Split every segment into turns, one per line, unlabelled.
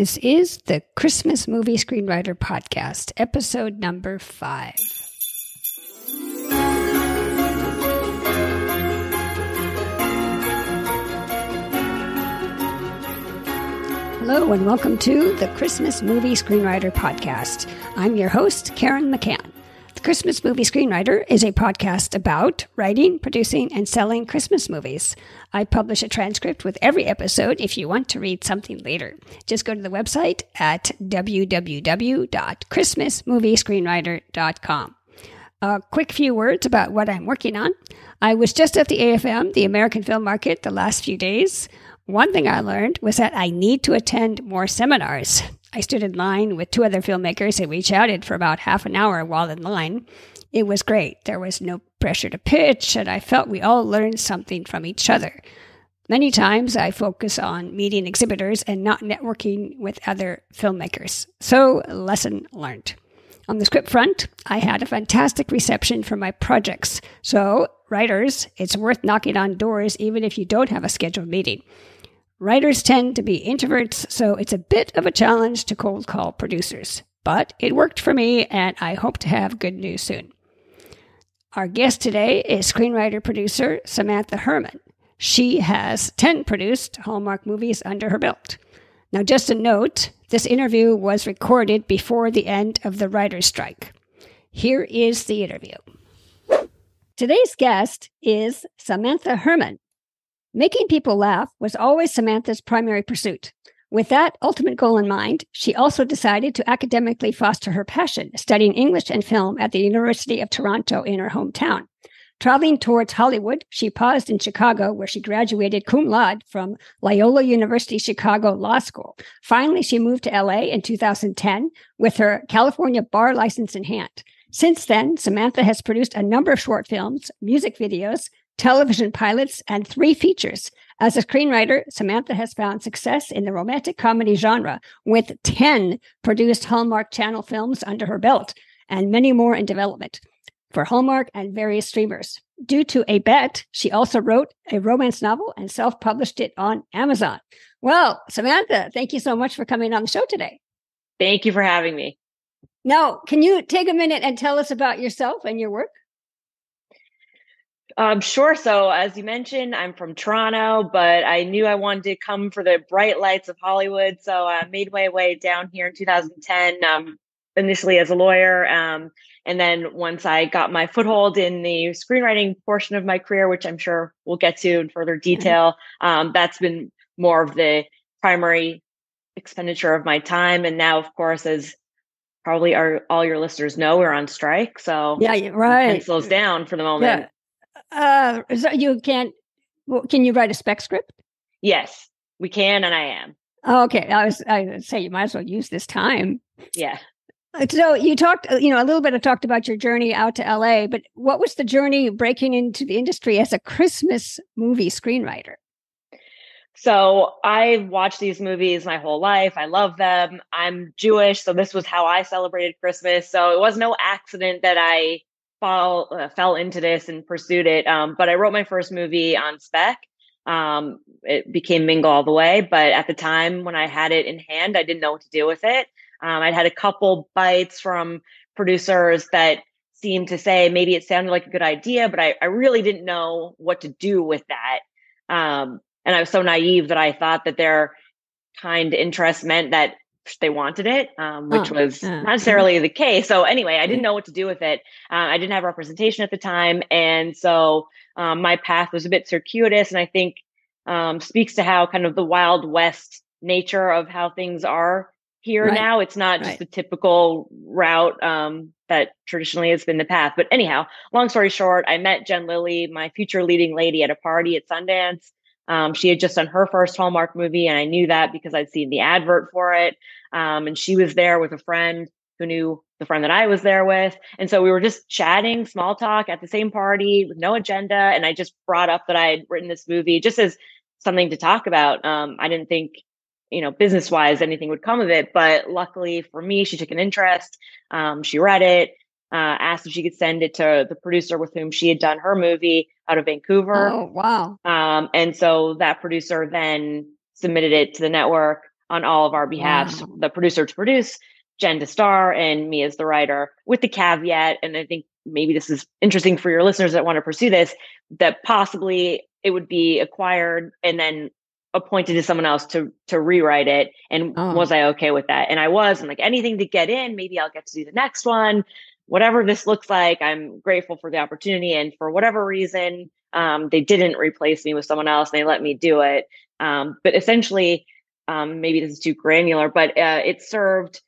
This is the Christmas Movie Screenwriter Podcast, episode number five. Hello, and welcome to the Christmas Movie Screenwriter Podcast. I'm your host, Caryn McCann. Christmas Movie Screenwriter is a podcast about writing, producing, and selling Christmas movies. I publish a transcript with every episode if you want to read something later. Just go to the website at www.christmasmoviescreenwriter.com. A quick few words about what I'm working on. I was just at the AFM, the American Film Market, the last few days. One thing I learned was that I need to attend more seminars. I stood in line with two other filmmakers and we chatted for about half an hour while in line. It was great. There was no pressure to pitch, and I felt we all learned something from each other. Many times I focus on meeting exhibitors and not networking with other filmmakers. So, lesson learned. On the script front, I had a fantastic reception for my projects. So, writers, it's worth knocking on doors even if you don't have a scheduled meeting. Writers tend to be introverts, so it's a bit of a challenge to cold call producers. But it worked for me, and I hope to have good news soon. Our guest today is screenwriter producer Samantha Herman. She has 10 produced Hallmark movies under her belt. Now, just a note this interview was recorded before the end of the writer's strike. Here is the interview. Today's guest is Samantha Herman. Making people laugh was always Samantha's primary pursuit. With that ultimate goal in mind, she also decided to academically foster her passion, studying English and film at the University of Toronto in her hometown. Traveling towards Hollywood, she paused in Chicago, where she graduated cum laude from Loyola University Chicago Law School. Finally, she moved to LA in 2010 with her California bar license in hand. Since then, Samantha has produced a number of short films, music videos, television pilots, and three features. As a screenwriter, Samantha has found success in the romantic comedy genre with 10 produced Hallmark Channel films under her belt and many more in development for Hallmark and various streamers. Due to a bet, she also wrote a romance novel and self published it on Amazon. Well, Samantha, thank you so much for coming on the show today.
Thank you for having me.
Now, can you take a minute and tell us about yourself and your work?
Um, sure. So, as you mentioned, I'm from Toronto, but I knew I wanted to come for the bright lights of Hollywood. So, I made my way down here in 2010, um, initially as a lawyer. Um, and then once I got my foothold in the screenwriting portion of my career, which I'm sure we'll get to in further mm-hmm. detail, um, that's been more of the primary expenditure of my time. And now, of course, as probably our, all your listeners know, we're on strike. So,
yeah, right.
slows down for the moment.
Uh, so you can't. Well, can you write a spec script?
Yes, we can, and I am.
Oh, okay, I was. I say you might as well use this time.
Yeah.
Uh, so you talked, uh, you know, a little bit. I talked about your journey out to LA, but what was the journey breaking into the industry as a Christmas movie screenwriter?
So I watched these movies my whole life. I love them. I'm Jewish, so this was how I celebrated Christmas. So it was no accident that I fall uh, fell into this and pursued it. Um, but I wrote my first movie on spec. Um, it became Mingle all the way, but at the time when I had it in hand, I didn't know what to do with it. Um, I'd had a couple bites from producers that seemed to say maybe it sounded like a good idea, but I, I really didn't know what to do with that. Um, and I was so naive that I thought that their kind interest meant that they wanted it, um, which oh, was uh, not necessarily the case. So anyway, I didn't know what to do with it. Uh, I didn't have representation at the time, and so um, my path was a bit circuitous, and I think um, speaks to how kind of the wild west nature of how things are here right. now. It's not just right. the typical route um, that traditionally has been the path. But anyhow, long story short, I met Jen Lilly, my future leading lady, at a party at Sundance. Um, she had just done her first Hallmark movie, and I knew that because I'd seen the advert for it. Um, and she was there with a friend who knew the friend that I was there with. And so we were just chatting, small talk at the same party with no agenda. And I just brought up that I had written this movie just as something to talk about. Um, I didn't think, you know, business wise, anything would come of it. But luckily for me, she took an interest. Um, she read it, uh, asked if she could send it to the producer with whom she had done her movie out of Vancouver.
Oh, wow.
Um, and so that producer then submitted it to the network. on all of our behalfs. Wow. The producer to produce, Jen to star, and me as the writer, with the caveat. And I think maybe this is interesting for your listeners that want to pursue this, that possibly it would be acquired and then appointed to someone else to to rewrite it and oh. was i okay with that and i was and like anything to get in maybe i'll get to do the next one whatever this looks like i'm grateful for the opportunity and for whatever reason um, they didn't replace me with someone else and they let me do it um, but essentially um, maybe this is too granular but uh, it served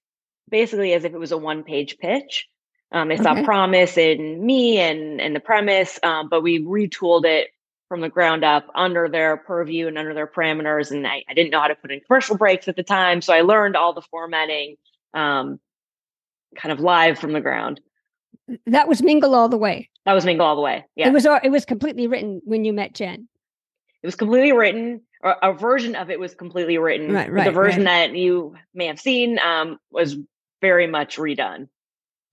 basically as if it was a one page pitch um, they okay. saw promise in me and and the premise, um, but we retooled it from the ground up under their purview and under their parameters. And I, I, didn't know how to put in commercial breaks at the time, so I learned all the formatting, um, kind of live from the ground.
That was Mingle all the way.
That was Mingle all the way. Yeah,
it was. It was completely written when you met Jen.
It was completely written. Or a version of it was completely written. Right, right. The version right. that you may have seen um, was very much redone.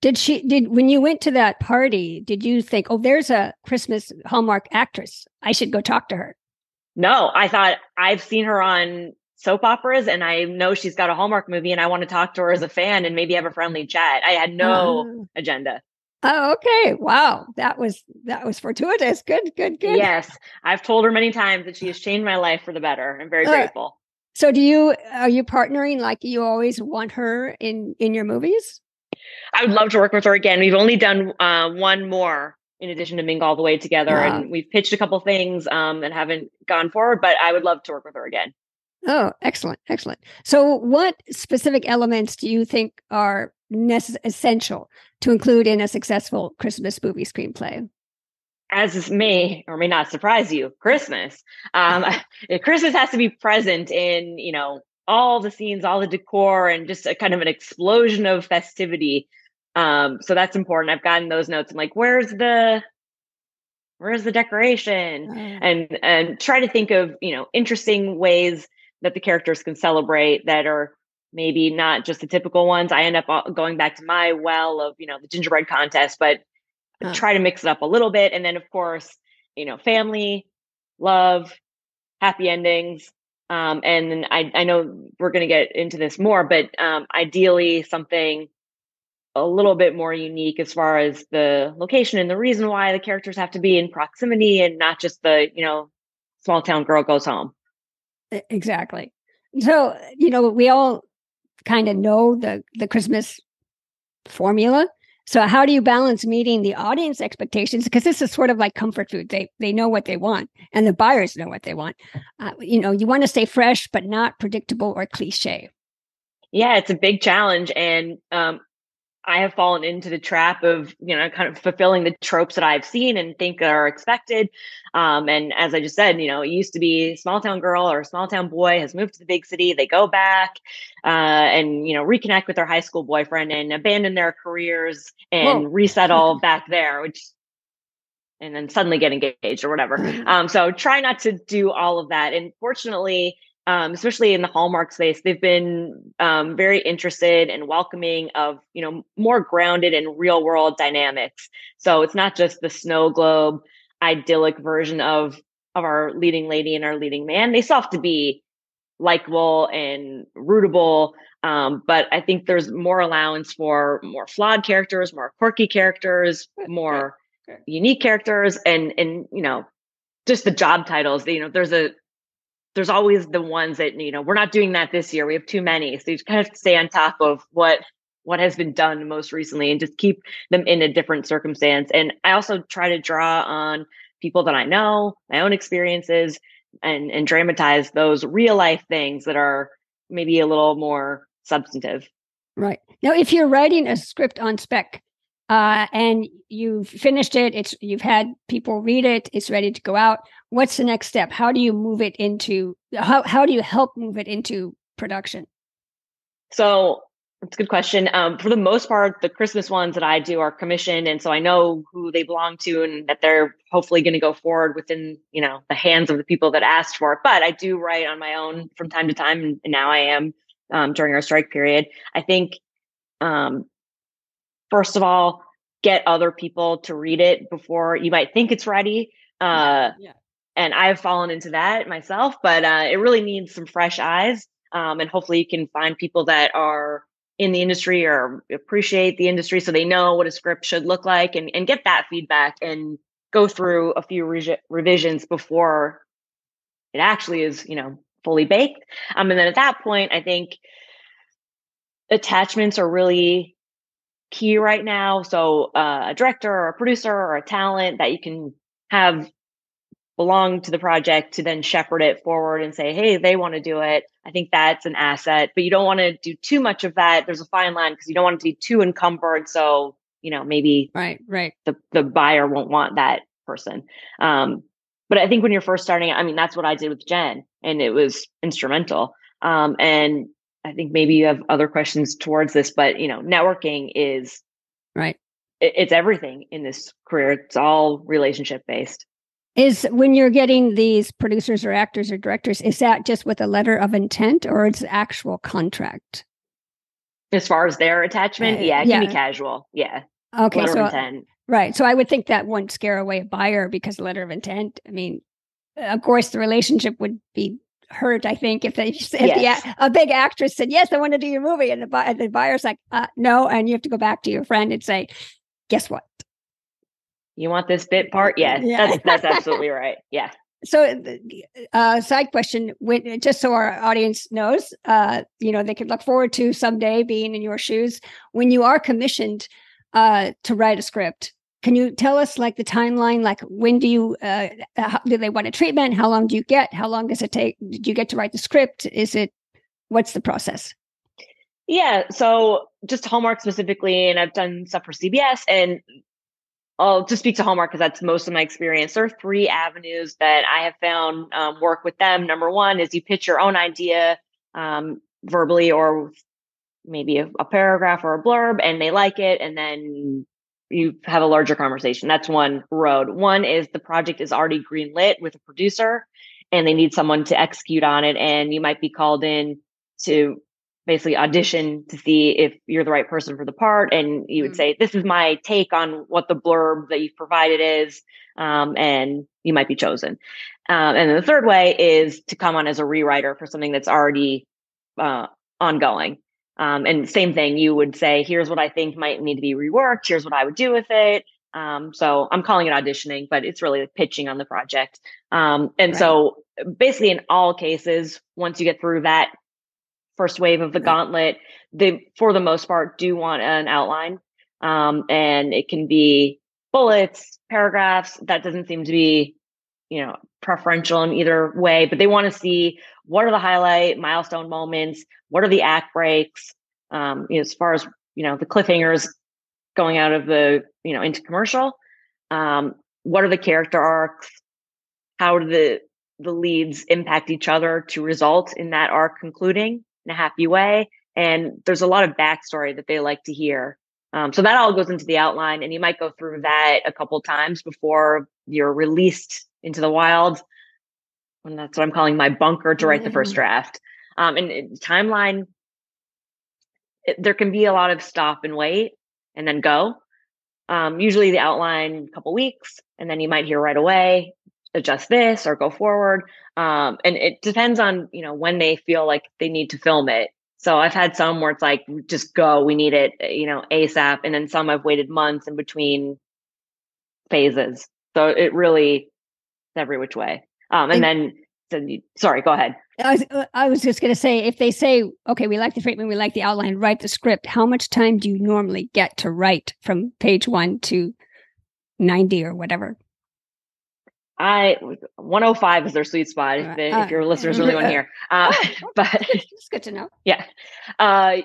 Did she did when you went to that party, did you think, "Oh, there's a Christmas Hallmark actress. I should go talk to her."
No, I thought I've seen her on soap operas and I know she's got a Hallmark movie and I want to talk to her as a fan and maybe have a friendly chat. I had no uh, agenda.
Oh, okay. Wow. That was that was fortuitous. Good, good, good.
Yes. I've told her many times that she has changed my life for the better. I'm very uh, grateful.
So do you are you partnering like you always want her in in your movies?
I would love to work with her again. We've only done uh, one more in addition to Mingle all the way together, wow. and we've pitched a couple things um, that haven't gone forward. But I would love to work with her again.
Oh, excellent, excellent. So, what specific elements do you think are necess- essential to include in a successful Christmas movie screenplay?
As may or may not surprise you, Christmas. Um, Christmas has to be present in you know all the scenes, all the decor, and just a kind of an explosion of festivity. Um, so that's important. I've gotten those notes. I'm like, where's the where's the decoration? Mm. And and try to think of, you know, interesting ways that the characters can celebrate that are maybe not just the typical ones. I end up going back to my well of, you know, the gingerbread contest, but try to mix it up a little bit. And then of course, you know, family, love, happy endings, um, and I, I know we're going to get into this more, but um, ideally something a little bit more unique as far as the location and the reason why the characters have to be in proximity and not just the, you know, small town girl goes home.
Exactly. So, you know, we all kind of know the the Christmas formula. So how do you balance meeting the audience expectations? Because this is sort of like comfort food. They they know what they want, and the buyers know what they want. Uh, you know, you want to stay fresh, but not predictable or cliche.
Yeah, it's a big challenge, and um, I have fallen into the trap of, you know, kind of fulfilling the tropes that I've seen and think are expected. Um, and as I just said, you know, it used to be small town girl or small town boy has moved to the big city. They go back uh, and, you know, reconnect with their high school boyfriend and abandon their careers and Whoa. resettle back there, which and then suddenly get engaged or whatever. Um, so try not to do all of that. And fortunately, um, especially in the Hallmark space, they've been um, very interested and welcoming of you know more grounded and real world dynamics. So it's not just the snow globe idyllic version of of our leading lady and our leading man. They still have to be likable and rootable. Um, but I think there's more allowance for more flawed characters, more quirky characters, more unique characters, and and you know just the job titles. You know, there's a there's always the ones that you know we're not doing that this year. We have too many. So you kind of stay on top of what what has been done most recently and just keep them in a different circumstance. And i also try to draw on people that i know my own experiences and and dramatize those real life things that are maybe a little more substantive.
Right. Now if you're writing a script on spec uh, and you've finished it it's you've had people read it it's ready to go out what's the next step? How do you move it into how, how do you help move it into production?
So it's a good question. Um, for the most part the christmas ones that i do are commissioned and so i know who they belong to and that they're hopefully going to go forward within you know the hands of the people that asked for it. But i do write on my own from time to time and now i am um, during our strike period. I think um, first of all, get other people to read it before you might think it's ready. Uh, yeah. And I've fallen into that myself, but uh, it really needs some fresh eyes. um, and hopefully you can find people that are in the industry or appreciate the industry so they know what a script should look like and, and get that feedback and go through a few re- revisions before it actually is you know fully baked um, and then at that point i think attachments are really key right now so uh, a director or a producer or a talent that you can have belong to the project to then shepherd it forward and say, hey, they want to do it. I think that's an asset, but you don't want to do too much of that. There's a fine line because you don't want it to be too encumbered. So, you know, maybe
right, right.
The, the buyer won't want that person. Um, but I think when you're first starting, I mean, that's what I did with Jen and it was instrumental. Um, and I think maybe you have other questions towards this, but you know, networking is
right.
It, it's everything in this career. It's all relationship based
is when you're getting these producers or actors or directors is that just with a letter of intent or it's actual contract?
As far as their attachment? Uh, yeah it yeah. can be casual. Yeah.
Okay letter so right so i would think that wouldn't scare away a buyer because letter of intent i mean of course the relationship would be hurt i think if they if yes. the, a big actress said yes i want to do your movie and the, and the buyer's like uh, no and you have to go back to your friend and say guess what
you want this bit part? Yeah, yeah. that's that's absolutely right. Yeah.
So, uh, side question, when, just so our audience knows, uh, you know, they could look forward to someday being in your shoes when you are commissioned uh, to write a script. Can you tell us like the timeline? Like when do you uh, how, do they want a treatment? How long do you get? How long does it take? Do you get to write the script? Is it what's the process?
Yeah, so just Hallmark specifically, and I've done stuff for CBS, and I'll just speak to Hallmark because that's most of my experience. There are three avenues that I have found um, work with them. Number one is you pitch your own idea um, verbally or maybe a, a, paragraph or a blurb, and they like it, and then you have a larger conversation. That's one road. One is the project is already greenlit with a producer, and they need someone to execute on it, and you might be called in to basically audition to see if you're the right person for the part and you would mm-hmm. say this is my take on what the blurb that you've provided is um, and you might be chosen. Um, and the third way is to come on as a rewriter for something that's already uh, ongoing. Um, and same thing you would say here's what i think might need to be reworked. Here's what i would do with it. Um, so i'm calling it auditioning but it's really like pitching on the project. Um, and right. so basically in all cases once you get through that first wave of the gauntlet, they for the most part do want an outline. Um, and it can be bullets, paragraphs. That doesn't seem to be, you know, preferential in either way, but they want to see what are the highlight milestone moments, what are the act breaks, um, you know, as far as you know, the cliffhangers going out of the, you know, into commercial. Um, what are the character arcs? How do the the leads impact each other to result in that arc concluding? In a happy way. And there's a lot of backstory that they like to hear. Um, so that all goes into the outline, and you might go through that a couple times before you're released into the wild. And that's what I'm calling my bunker to write the first mm-hmm. draft. Um, and it, timeline, it, there can be a lot of stop and wait and then go. Um, usually the outline a couple weeks, and then you might hear right away adjust this or go forward. Um, and it depends on, you know, when they feel like they need to film it. So I've had some where it's like, just go, we need it, you know, ASAP. And then some I've waited months in between phases. So it really, every which way. Um, and, and then, sorry, go ahead.
I was, uh, I was just going to say, if they say, okay, we like the treatment, we like the outline, write the script, how much time do you normally get to write from page one to 90 or whatever?
I 105 is their sweet spot if, uh, if your listeners really want to hear. Uh, but
it's good to know.
Yeah, uh,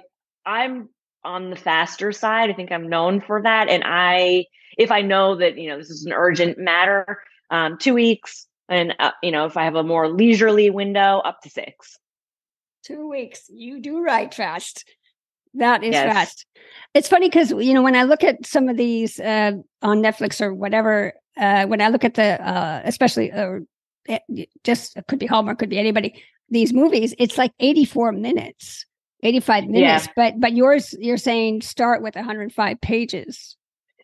I'm on the faster side. I think I'm known for that, and I if I know that you know this is an urgent matter, um, two weeks, and uh, you know if I have a more leisurely window, up to six.
Two weeks. You do write fast. That is yes. fast. It's funny because you know when I look at some of these uh, on Netflix or whatever, uh, when I look at the, uh, especially uh, just it could be Hallmark, could be anybody, these movies, it's like 84 minutes, 85 minutes. Yeah. But but yours, you're saying start with 105 pages.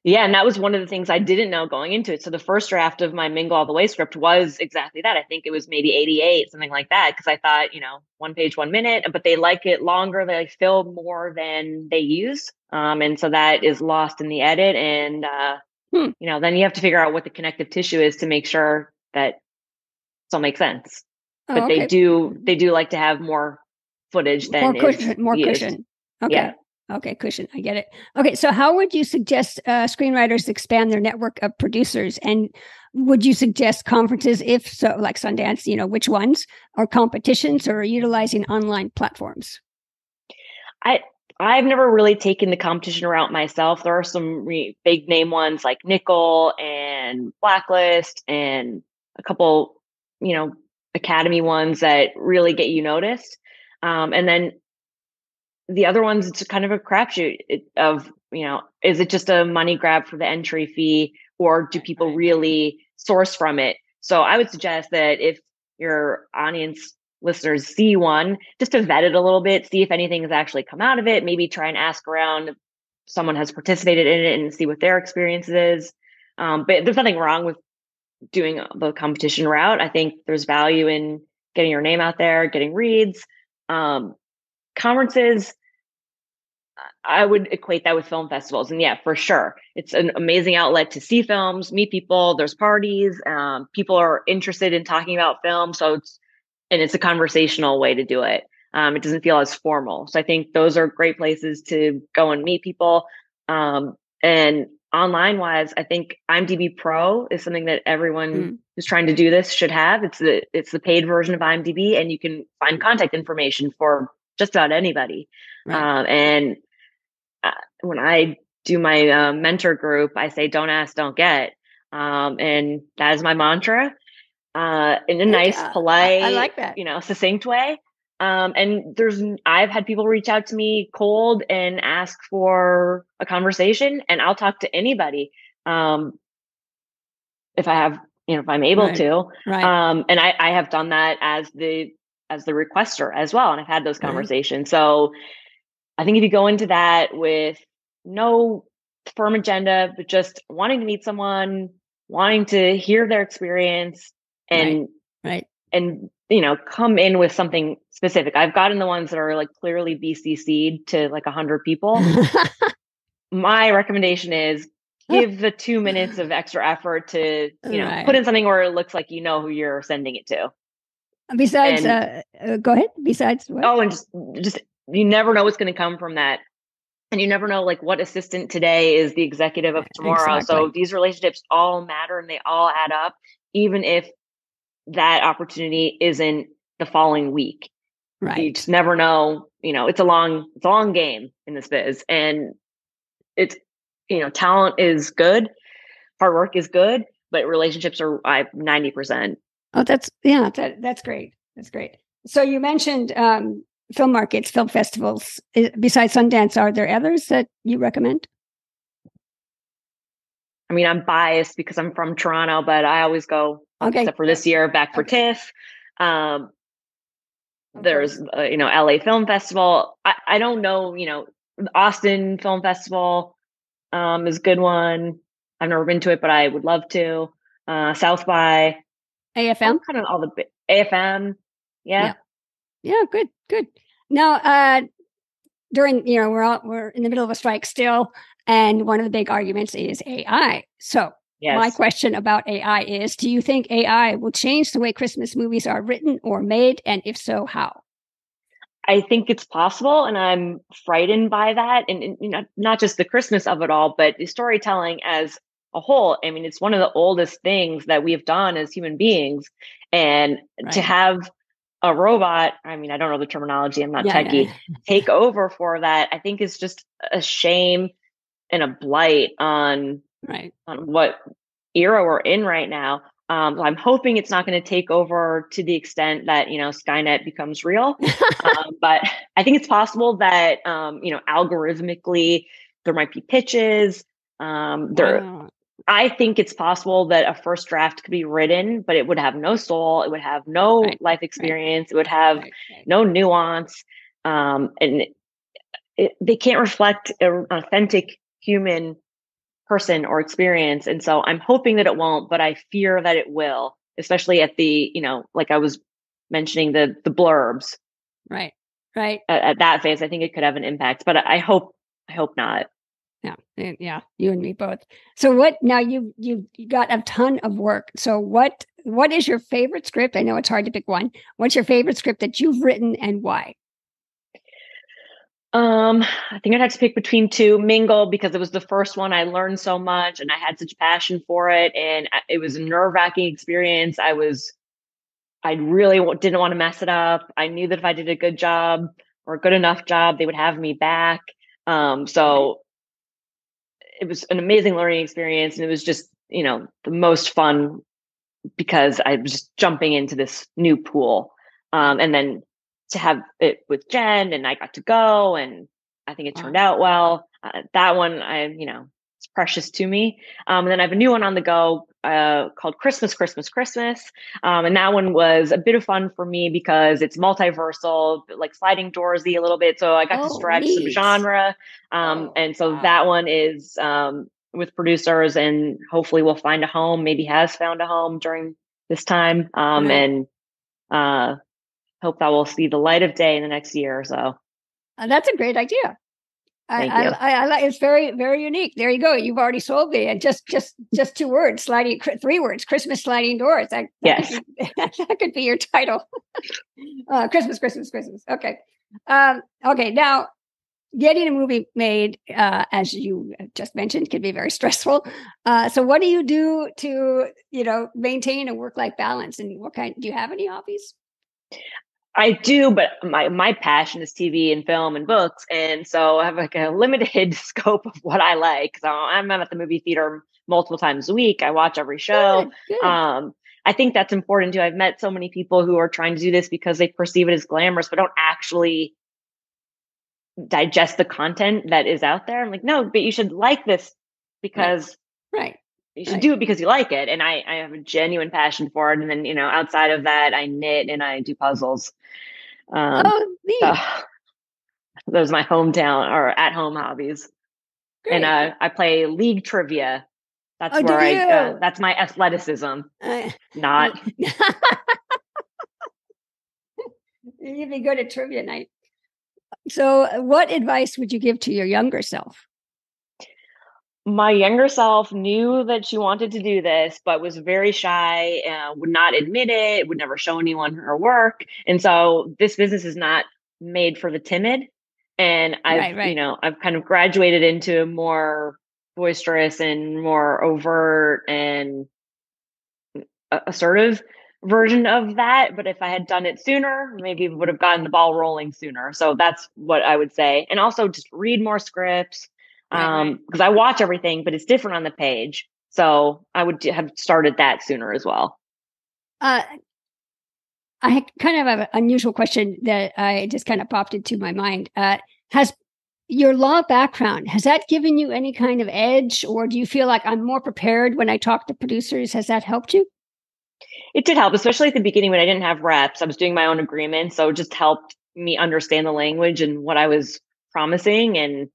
Yeah, and that was one of the things I didn't know going into it. So the first draft of my Mingle All the Way script was exactly that. I think it was maybe 88, something like that, because I thought, you know, one page, one minute, but they like it longer. They fill more than they use. Um, and so that is lost in the edit. And, uh, hmm. you know, then you have to figure out what the connective tissue is to make sure that it still makes sense. Oh, but okay. they do, they do like to have more footage than
more cushion. More used. cushion. Okay. Yeah. Okay, cushion. I get it. Okay, so how would you suggest uh, screenwriters expand their network of producers? And would you suggest conferences, if so, like Sundance, you know, which ones, or competitions, or utilizing online platforms?
I I've never really taken the competition route myself. There are some re- big name ones like Nicholl and Blacklist, and a couple, you know, Academy ones that really get you noticed. Um, and then the other ones, it's kind of a crapshoot of, you know, is it just a money grab for the entry fee or do people really source from it? So I would suggest that if your audience listeners see one, just to vet it a little bit, see if anything has actually come out of it, maybe try and ask around if someone has participated in it and see what their experience is. Um, but there's nothing wrong with doing the competition route. I think there's value in getting your name out there, getting reads. Um, conferences, I would equate that with film festivals. And yeah, for sure. It's an amazing outlet to see films, meet people, there's parties, um, people are interested in talking about film. So it's, and it's a conversational way to do it. Um, it doesn't feel as formal. So I think those are great places to go and meet people. Um, and online wise, I think IMDb Pro is something that everyone mm. who's trying to do this should have. It's the it's the paid version of IMDb, and you can find contact information for just about anybody. Right. Um, and uh, when I do my uh, mentor group, I say, "Don't ask, don't get," um, and that is my mantra. Uh, in a nice, yeah. polite, I, I like that. You know, succinct way. Um, and there's, I've had people reach out to me cold and ask for a conversation, and I'll talk to anybody. Um, if I have, you know, if I'm able right. to. Right. Um, and I, I have done that as the as the requester as well, and I've had those conversations. So I think if you go into that with no firm agenda, but just wanting to meet someone, wanting to hear their experience and
right, right.
and you know, come in with something specific. I've gotten the ones that are like clearly BCC'd to like a hundred people. My recommendation is give the two minutes of extra effort to, you know, right. put in something where it looks like you know who you're sending it to.
Besides, and, uh, uh, go ahead. Besides,
what? oh, and just just you never know what's going to come from that and you never know like what assistant today is the executive of tomorrow exactly. so these relationships all matter and they all add up even if that opportunity isn't the following week
right
you just never know you know it's a long it's a long game in this biz and it's you know talent is good hard work is good but relationships are I 90%
oh that's yeah that, that's great that's great so you mentioned um, film markets, film festivals. Besides Sundance, are there others that you recommend?
I mean, I'm biased because I'm from Toronto, but I always go. Okay. Except for this year, back for okay. TIFF. Um, okay. There's, uh, you know, LA Film Festival. I, I don't know, you know, Austin Film Festival um, is a good one. I've never been to it, but I would love to. Uh, South by
AFM,
kind of all the AFM. Yeah.
yeah. Yeah, good, good. Now, uh, during you know we're all, we're in the middle of a strike still, and one of the big arguments is AI. So, yes. my question about AI is: Do you think AI will change the way Christmas movies are written or made, and if so, how?
I think it's possible, and I'm frightened by that, and, and you know, not just the Christmas of it all, but the storytelling as a whole. I mean, it's one of the oldest things that we've done as human beings, and right. to have a robot, I mean, I don't know the terminology, I'm not yeah, techie, yeah. take over for that, I think is just a shame and a blight on
right
on what era we're in right now. Um, I'm hoping it's not going to take over to the extent that you know Skynet becomes real, um, but I think it's possible that um, you know algorithmically there might be pitches. Um, there, wow. I think it's possible that a first draft could be written, but it would have no soul. It would have no right. life experience. Right. It would have right. no nuance. Um, and it, it, they can't reflect an authentic human person or experience. And so I'm hoping that it won't, but I fear that it will, especially at the, you know, like I was mentioning the the blurbs.
Right. Right.
At, at that phase, I think it could have an impact, but I hope I hope not.
Yeah, eh, yeah, you and me both. So what now you you you got a ton of work. So what what is your favorite script? I know it's hard to pick one. What's your favorite script that you've written and why?
Um, I think I'd have to pick between two. Mingle because it was the first one I learned so much and I had such passion for it, and it was a nerve wracking experience. I was, I really didn't want to mess it up. I knew that if I did a good job or a good enough job, they would have me back. Um, so it was an amazing learning experience, and it was just you know the most fun because I was just jumping into this new pool. Um, and then to have it with Jen and I got to go and I think it turned wow. out well. Uh, that one, I, you know, it's precious to me. Um, and then I have a new one on the go uh, called Christmas, Christmas, Christmas. Um, and that one was a bit of fun for me because it's multiversal, like sliding doorsy a little bit. So I got oh, to stretch neat. some genre. Um, oh, and so wow. that one is um, with producers and hopefully we'll find a home, maybe has found a home during this time. Um. And uh, hope that will see the light of day in the next year or so.
Uh, that's a great idea.
Thank I,
you. I, I, like it's very very unique. There you go. You've already sold me, and just just just two words, sliding three words, Christmas sliding doors. That,
yes,
that could, be, that could be your title. uh, Christmas, Christmas, Christmas. Okay, um, okay. Now, getting a movie made, uh, as you just mentioned, can be very stressful. Uh, so, what do you do to you know maintain a work life balance? And what kind? Do you have any hobbies?
I do, but my my passion is TV and film and books, and so I have like a limited scope of what I like. So I'm at the movie theater multiple times a week. I watch every show. Good, good. Um, I think that's important too. I've met so many people who are trying to do this because they perceive it as glamorous, but don't actually digest the content that is out there. I'm like, no, but you should like this because
right. right.
You should right. do it because you like it. And I, I have a genuine passion for it. And then, you know, outside of that, I knit and I do puzzles.
Um, oh. So
those are my hometown or at home hobbies. Great. And uh, I play league trivia. That's oh, where I, uh, that's my athleticism. Uh, Not.
You'd be good at trivia night. So, what advice would you give to your younger self?
My younger self knew that she wanted to do this, but was very shy, uh, would not admit it, would never show anyone her work. And so this business is not made for the timid. And I've, right, right. you know, I've kind of graduated into a more boisterous and more overt and assertive version of that. But if I had done it sooner, maybe would have gotten the ball rolling sooner. So that's what I would say. And also just read more scripts, um because i watch everything but it's different on the page. So i would have started that sooner as well.
Uh i kind of have an unusual question that i just kind of popped into my mind. Uh has your law background has that given you any kind of edge or do you feel like i'm more prepared when i talk to producers? Has that helped you?
It did help especially at the beginning when i didn't have reps. I was doing my own agreements so it just helped me understand the language and what i was promising and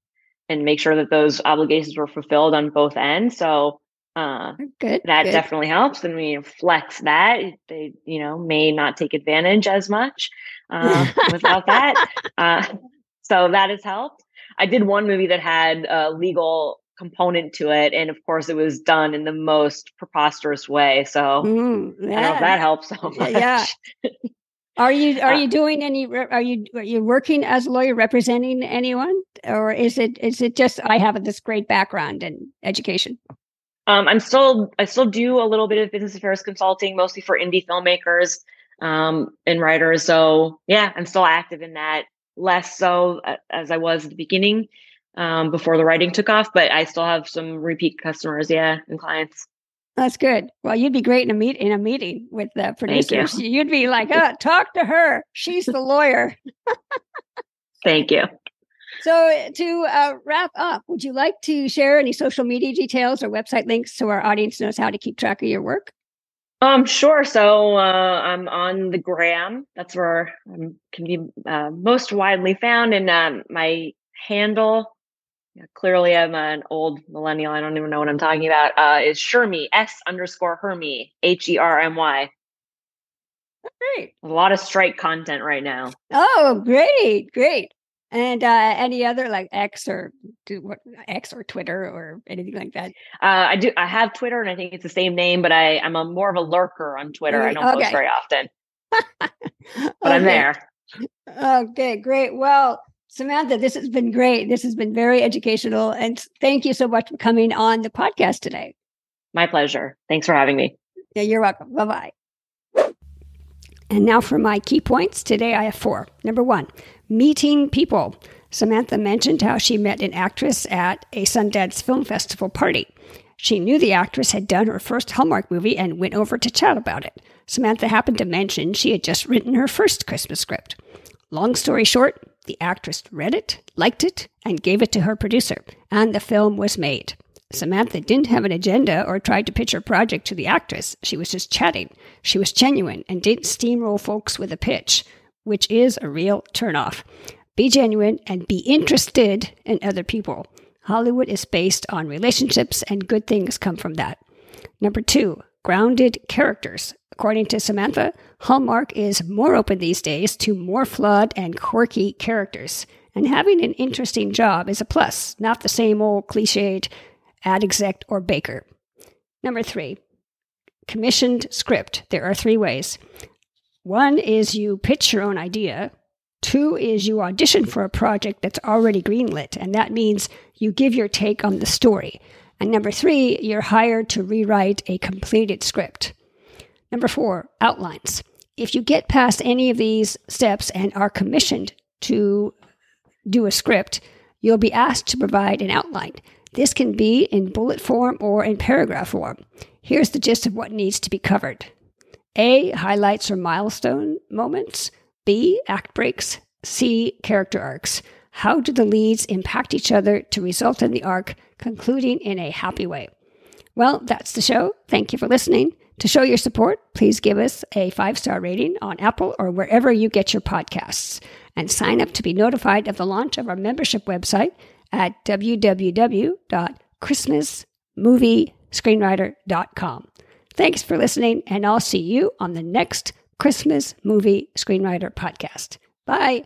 and make sure that those obligations were fulfilled on both ends. So uh,
good,
that
good.
definitely helps, and we flex that. They, you know, may not take advantage as much uh, without that. Uh, so that has helped. I did one movie that had a legal component to it, and of course, it was done in the most preposterous way. So mm, yeah. that helps so much.
Yeah. Are you are uh, you doing any? Are you are you working as a lawyer representing anyone, or is it is it just I have this great background in education?
Um, I'm still I still do a little bit of business affairs consulting, mostly for indie filmmakers um, and writers. So yeah, I'm still active in that. Less so uh, as I was at the beginning um, before the writing took off, but I still have some repeat customers, yeah, and clients.
That's good. Well, you'd be great in a meet in a meeting with the producers. You. would be like, oh, talk to her. She's the lawyer.
Thank you.
So, to uh, wrap up, would you like to share any social media details or website links so our audience knows how to keep track of your work?
Um, sure. So uh, I'm on the gram. That's where I can be uh, most widely found, and um, my handle yeah, clearly I'm an old millennial. I don't even know what I'm talking about. Uh, is Shermy S underscore Hermy H E R M Y.
Great.
A lot of strike content right now.
Oh, great, great. And uh, any other like X or do what X or Twitter or anything like that?
Uh, I do. I have Twitter, and I think it's the same name, but I I'm a more of a lurker on Twitter. I don't
Okay.
post very often, but I'm there.
Okay, great. Well, Samantha, this has been great. This has been very educational. And thank you so much for coming on the podcast today.
My pleasure. Thanks for having me.
Yeah, you're welcome. Bye bye. And now for my key points. Today I have four. Number one, meeting people. Samantha mentioned how she met an actress at a Sundance Film Festival party. She knew the actress had done her first Hallmark movie and went over to chat about it. Samantha happened to mention she had just written her first Christmas script. Long story short, the actress read it, liked it, and gave it to her producer, and the film was made. Samantha didn't have an agenda or tried to pitch her project to the actress. She was just chatting. She was genuine and didn't steamroll folks with a pitch, which is a real turnoff. Be genuine and be interested in other people. Hollywood is based on relationships, and good things come from that. Number two, grounded characters. According to Samantha, Hallmark is more open these days to more flawed and quirky characters. And having an interesting job is a plus, not the same old cliched ad exec or baker. Number three, commissioned script. There are three ways. One is you pitch your own idea. Two is you audition for a project that's already greenlit, and that means you give your take on the story. And number three, you're hired to rewrite a completed script. Number four, outlines. If you get past any of these steps and are commissioned to do a script, you'll be asked to provide an outline. This can be in bullet form or in paragraph form. Here's the gist of what needs to be covered A. Highlights or milestone moments. B. Act breaks. C. Character arcs. How do the leads impact each other to result in the arc concluding in a happy way? Well, that's the show. Thank you for listening. To show your support, please give us a five star rating on Apple or wherever you get your podcasts. And sign up to be notified of the launch of our membership website at www.christmasmoviescreenwriter.com. Thanks for listening, and I'll see you on the next Christmas Movie Screenwriter podcast. Bye.